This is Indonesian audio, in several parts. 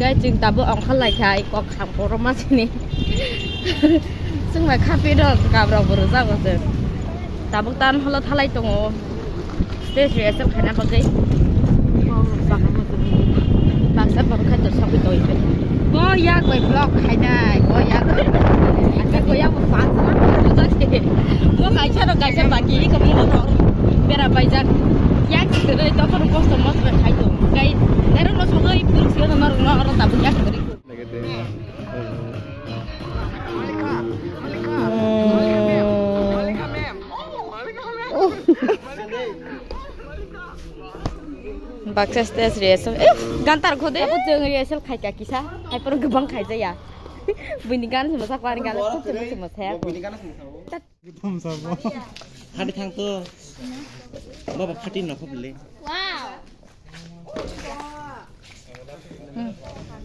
ก็จึงตาบอองขั้นไหลใช้กอกขำโครมาสินี่ซึ่งมาคาเฟ่ดอกกับเราบริษัทก็เสร็จตาบกตันเขาเราทลายตรงโอสเตชันสักขนาดปกติบางสักบางขั้นจะชอบไปตัวอีกก็ยากไปบล็อกให้ได้ก็ยากก็ก็ยากมาฟังสักสักทีก็ใครชอบใครชอบางทีก็มีคนเราเป็นอะไรจังยากที่สุดเลยต้องคนก็สมมติเป็นใครตัว kay meron mo Bakses tes rehearsal. Eh, gantar kode. Aku jeung rehearsal khai ka kisa. Perlu gebang khai ya. Bunyikan sama sa kwarin kan. Sama sama saya. Bunyikan sama sama. Gitu sama. Hadi khang tu. Baba khatin na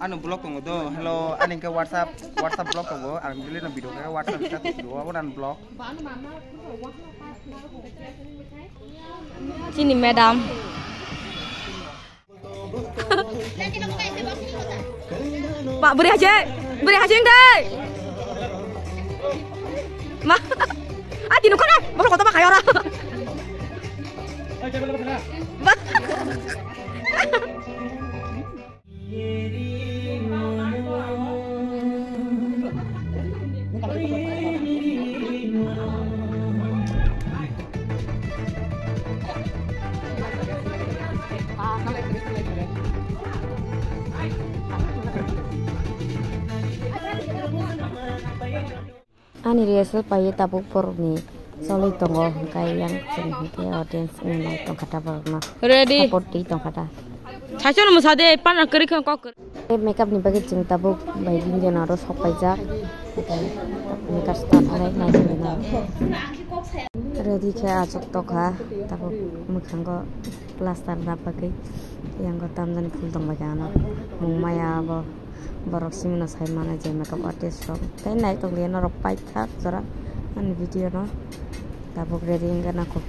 Anu blog ko do. Hello, aning ke WhatsApp, WhatsApp blog ko. Ang dili na video ka WhatsApp ka do ako nan blog. Sini madam. Pak beri aja, beri aja yang deh. Ma, ah di nukon ah, baru kota pakai orang. Ani rehearsal paye tabuk por ni. Soli tongo kai yang chen ke audience ni nai tong kata por na ready? Support di tong kata. Chacho no musade pan na kari kan kok makeup ni bagi jeng tabuk bai din jana ro sok pai jak. Makeup start alai nai ni na ready ke ajok to kha tabuk mukhang ko plaster na yang ko tam jan phul tong bagana mung maya bo borok simina sai mana je makeup artist rok kai nai tong lian rok pai thak jara an video no tabuk ready inga na ko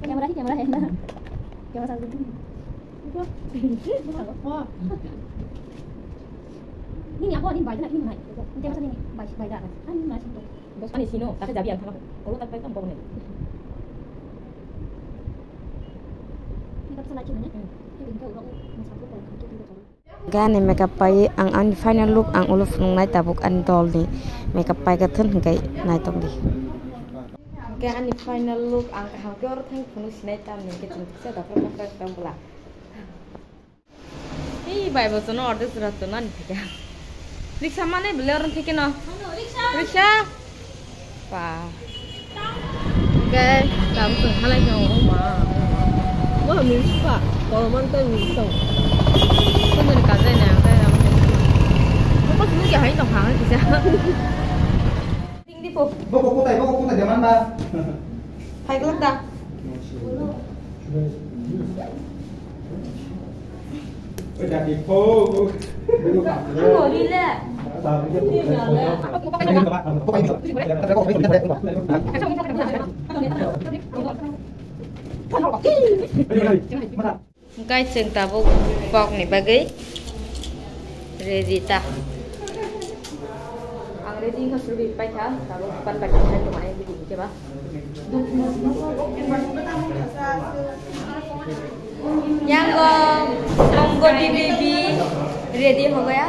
Ini apa ni bayi nak ini aku ini bayar na nini nai hindi ako sa nini kan ini na anin na bos ani sino kasi ang kalau tak bayda mbong nai kita pesan ini pai ang an final look ang ulo nung nai tabuk an doll ni makeup pai ka thun nai tong di. Ke final look ang ha gor thang phunu sinai tam ni ke tin se da pa pa tam bula ei bai bosono orders ratto nan Riksa mana beli orang tiket no? Riksa. Pa. Okay. Tahu tu. Hanya yang orang Kalau mantan. Kau tu ni kaji ni. Kau yang. Kau pas ni kau hanya di po. Bawa kau. Bawa kau pergi zaman. Hai kelak dah. Di po ko tay man ba. hay lắc ta Udah di po. không ngồi đi lên cái chân ta bốc bọc này bà gấy ready ta ang ready ka suruh pai tha ta bok pan pa tha to mai bi ke ba yang go monggo di baby ready हो गया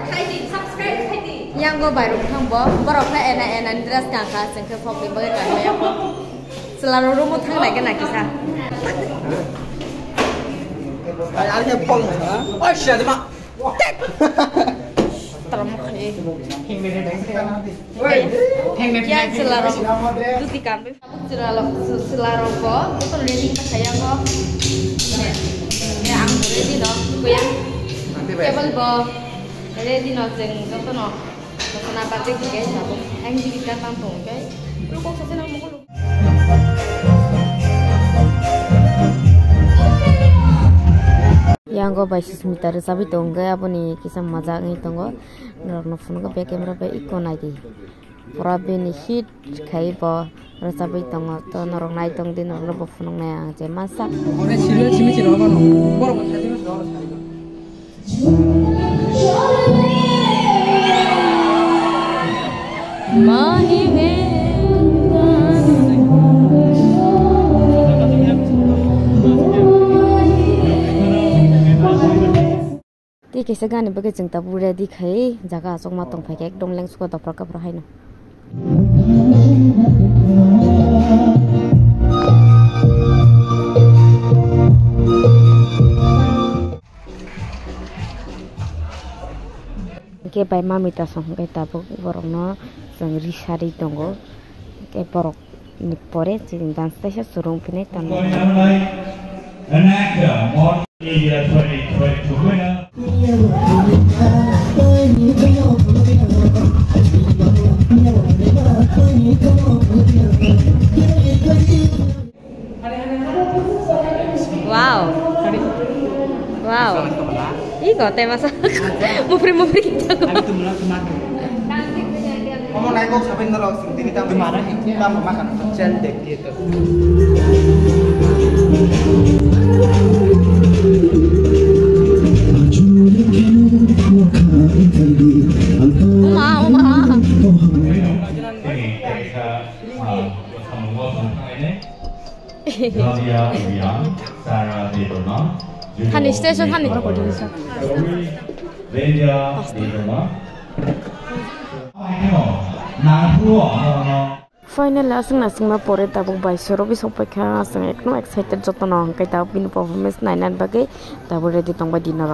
yang go baru khang bo borok na ena ena dress kan kha sing ke phok bi ba ka ya ko selalu rumu thang lai ka na kisa Ay, ano yung pong, ha? Ay, siya, di ba? term Yan selarong itu kan selarong selarong ko itu ready pas saya ko ya ang ready no ko yang kebal bo ready no jeng to no kenapa sih guys aku ang di kan tampung guys lu kok saya nang mukul yang go bai susmita resabi tongga apuni kisam maja ngai tongo norok no phone ko be camera be iko nai di pura be ni hit khai bo resabi tongo to norok nai tong din norok bo phone nai ang masa kaisa gani bage jeng tabu ready khai jaga asok ma tong phai ekdom leng suko dapra kapra haino ke bai mami ta song ke tabu borok no jeng risari tongo. Ke borok ni pore jeng dance station surung pine tan An actor, Media 2022 winner. Wow. Wow. Iko tema sa Mupri mupri kita Ngomong naik kok sampai ngerok sing tini tamu marah kita mau makan cendek gitu. 看你在说看你。final আসং নাসিং মা পরে তাবুক বাইশে রবি সপেক্ষা আসং একদম এক্সাইটেড যত্ন নহংকাই তাও বিনু পারফরমেন্স নাইনান বাকে তাবুক রেডি তংবা দিনর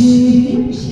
心。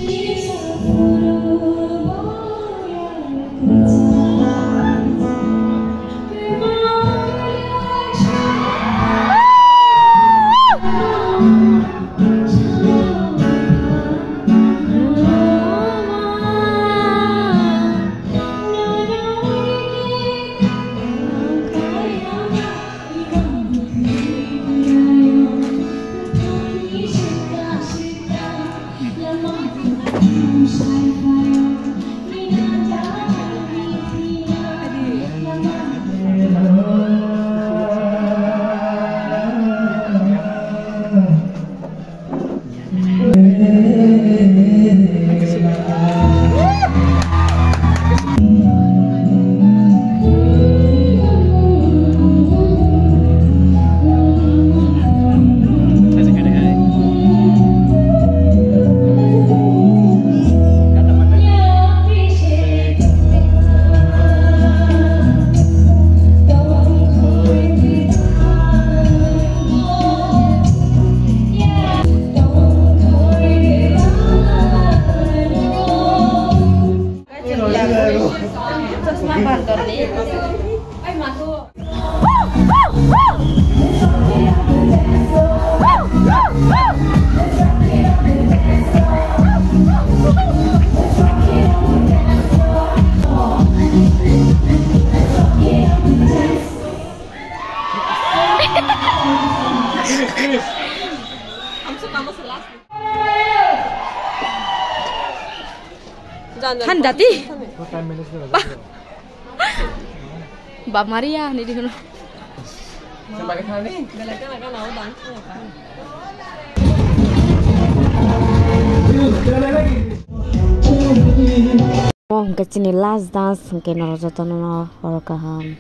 Han dati. Mbak Maria nih di sana. Sampai ke sana nih. Galakkan akan mau dance kan. Sekali lagi. Oh, hingga sini last dance hingga naro jotono naro kaham.